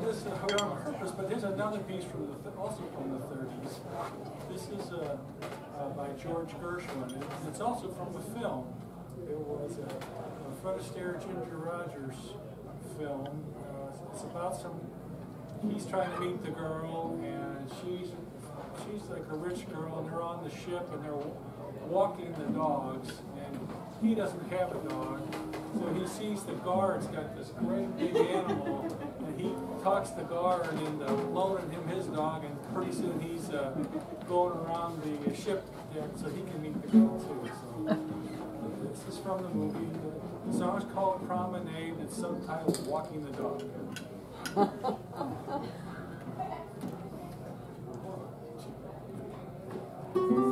did this on purpose, but here's another piece from the, th- also from the thirties. This is, uh, uh, by George Gershwin, it's also from a film. It was a, a Fred Astaire, Ginger Rogers film. Uh, it's about some, he's trying to meet the girl, and she's, she's like a rich girl, and they're on the ship, and they're walking the dogs, and he doesn't have a dog, sees the guard's got this great big animal, and he talks the guard into loaning him his dog, and pretty soon he's uh, going around the ship there so he can meet the girl too. So this is from the movie. The song's called Promenade. It's sometimes Walking the Dog. Thank you.